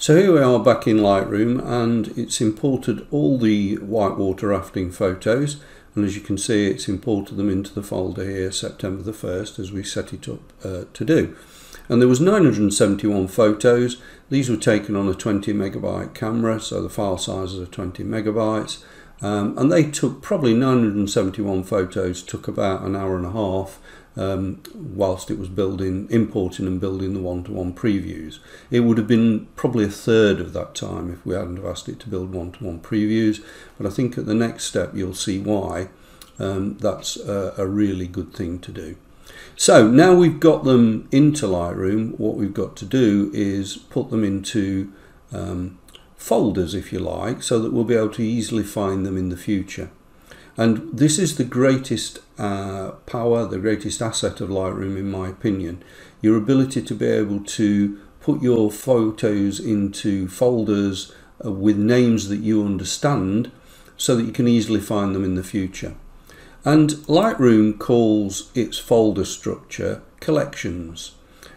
So here we are back in Lightroom and it's imported all the whitewater rafting photos and as you can see it's imported them into the folder here September the 1st as we set it up uh, to do. And there was 971 photos. These were taken on a 20 megabyte camera so the file sizes are 20 megabytes um, and they took probably 971 photos took about an hour and a half um, whilst it was building, importing and building the one-to-one previews. It would have been probably a third of that time if we hadn't have asked it to build one-to-one -one previews. But I think at the next step you'll see why um, that's a, a really good thing to do. So now we've got them into Lightroom, what we've got to do is put them into um, folders, if you like, so that we'll be able to easily find them in the future. And this is the greatest uh, power, the greatest asset of Lightroom in my opinion. Your ability to be able to put your photos into folders uh, with names that you understand so that you can easily find them in the future. And Lightroom calls its folder structure collections.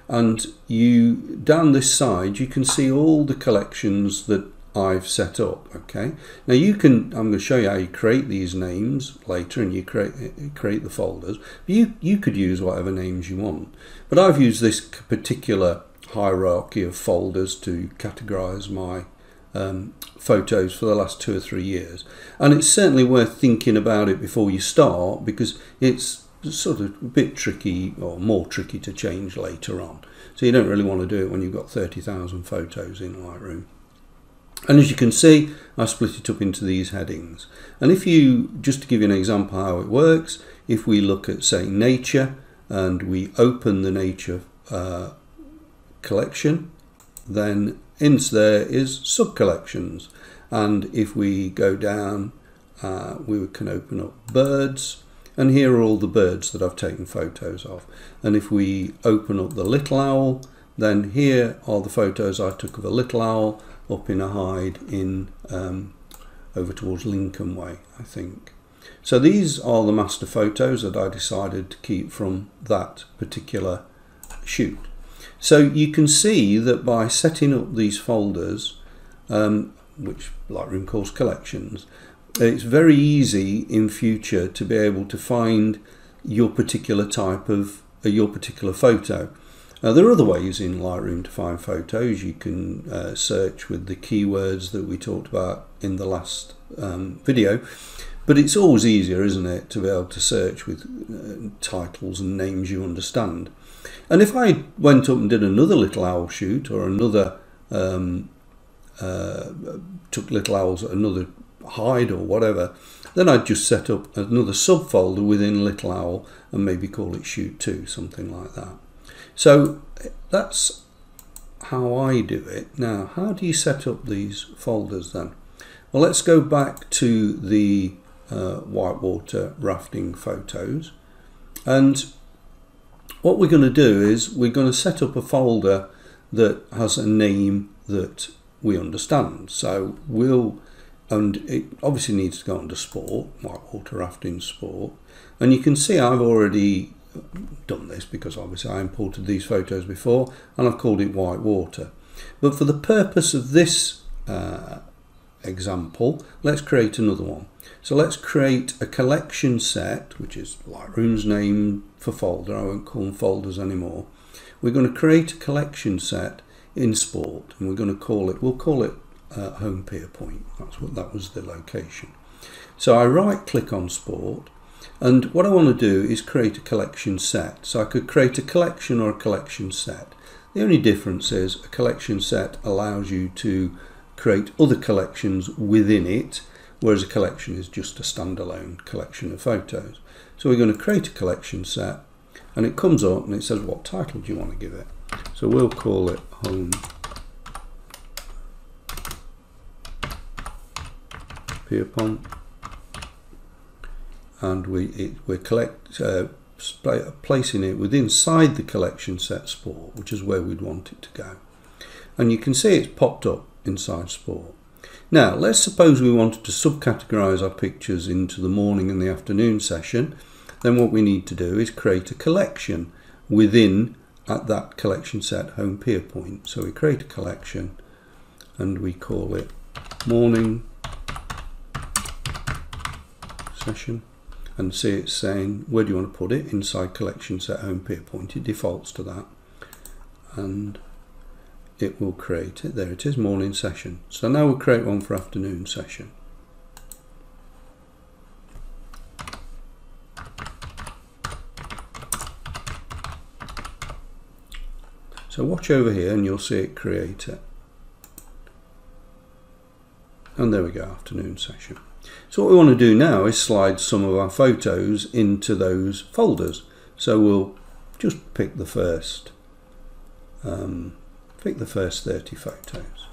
And you down this side you can see all the collections that I've set up okay? Now you can I'm going to show you how you create these names later and you create create the folders But you you could use whatever names you want. But I've used this particular hierarchy of folders to categorize my um, photos for the last two or three years. And it's certainly worth thinking about it before you start because it's sort of a bit tricky or more tricky to change later on. So you don't really want to do it when you've got 30,000 photos in Lightroom and as you can see, I split it up into these headings. And if you, just to give you an example how it works, if we look at say nature and we open the nature uh, collection, then in there is sub-collections. And if we go down, uh, we can open up birds. And here are all the birds that I've taken photos of. And if we open up the little owl, then here are the photos I took of a little owl up in a hide in um, over towards Lincoln Way, I think. So these are the master photos that I decided to keep from that particular shoot. So you can see that by setting up these folders, um, which Lightroom calls collections, it's very easy in future to be able to find your particular type of uh, your particular photo. Now there are other ways in Lightroom to find photos. You can uh, search with the keywords that we talked about in the last um, video, but it's always easier, isn't it, to be able to search with uh, titles and names you understand. And if I went up and did another little owl shoot or another um, uh, took little owls at another hide or whatever, then I'd just set up another subfolder within little owl and maybe call it shoot 2, something like that. So that's how I do it. Now, how do you set up these folders then? Well, let's go back to the uh, whitewater rafting photos. And what we're going to do is we're going to set up a folder that has a name that we understand. So we'll, and it obviously needs to go under sport, whitewater rafting sport. And you can see I've already done this because obviously I imported these photos before and I've called it white water. But for the purpose of this uh, example, let's create another one. So let's create a collection set, which is Lightroom's name for folder. I won't call them folders anymore. We're going to create a collection set in sport and we're going to call it, we'll call it uh, Holme Pierrepont. That's what that was the location. So I right click on sport and what I want to do is create a collection set. So I could create a collection or a collection set. The only difference is a collection set allows you to create other collections within it, whereas a collection is just a standalone collection of photos. So we're going to create a collection set and it comes up and it says what title do you want to give it. So we'll call it Holme Pierrepont and we it, we're collect, uh, placing it within inside the collection set sport, which is where we'd want it to go. And you can see it's popped up inside sport. Now, let's suppose we wanted to subcategorize our pictures into the morning and the afternoon session. Then what we need to do is create a collection within at that collection set Holme Pierrepont. So we create a collection and we call it morning session and see it's saying where do you want to put it? Inside collection set Holme Pierrepont it defaults to that. And it will create it. There it is morning session. So now we'll create one for afternoon session. So watch over here and you'll see it create it. And there we go afternoon session so what we want to do now is slide some of our photos into those folders. So we'll just pick the first, um, pick the first 30 photos.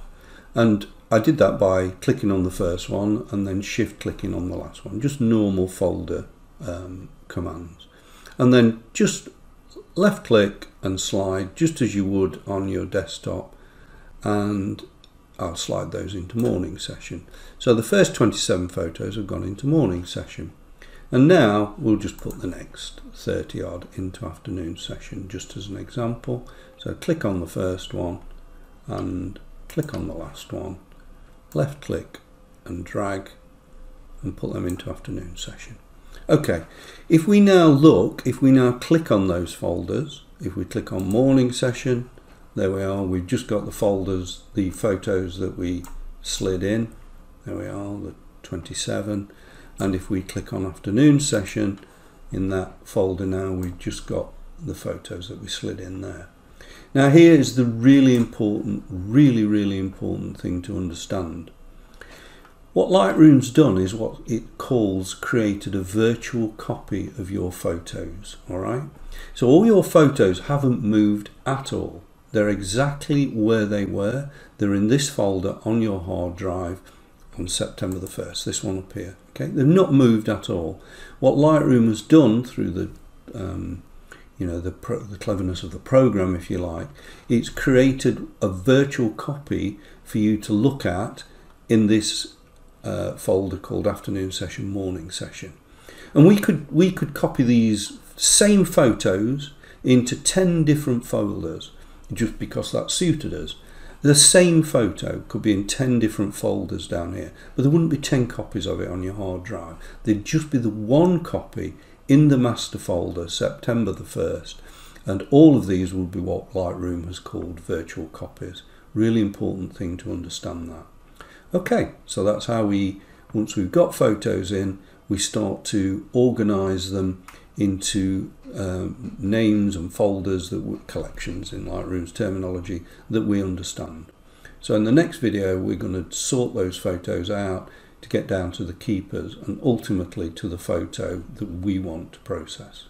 And I did that by clicking on the first one and then shift clicking on the last one, just normal folder um, commands. And then just left click and slide just as you would on your desktop and I'll slide those into morning session. So the first 27 photos have gone into morning session. And now we'll just put the next 30 odd into afternoon session just as an example. So click on the first one and click on the last one, left click and drag and put them into afternoon session. Okay, if we now look, if we now click on those folders, if we click on morning session, there we are. We've just got the folders the photos that we slid in. There we are the 27 and if we click on afternoon session in that folder now we've just got the photos that we slid in there. Now here is the really important really really important thing to understand. What Lightroom's done is what it calls created a virtual copy of your photos all right? So all your photos haven't moved at all they're exactly where they were. They're in this folder on your hard drive on September the 1st, this one up here. Okay, They've not moved at all. What Lightroom has done through the um, you know the, the cleverness of the program if you like it's created a virtual copy for you to look at in this uh, folder called afternoon session morning session and we could we could copy these same photos into 10 different folders just because that suited us. The same photo could be in 10 different folders down here, but there wouldn't be 10 copies of it on your hard drive. There'd just be the one copy in the master folder, September the 1st, and all of these would be what Lightroom has called virtual copies. Really important thing to understand that. Okay, so that's how we, once we've got photos in, we start to organize them into um, names and folders that were collections in Lightroom's terminology that we understand. So in the next video we're going to sort those photos out to get down to the keepers and ultimately to the photo that we want to process.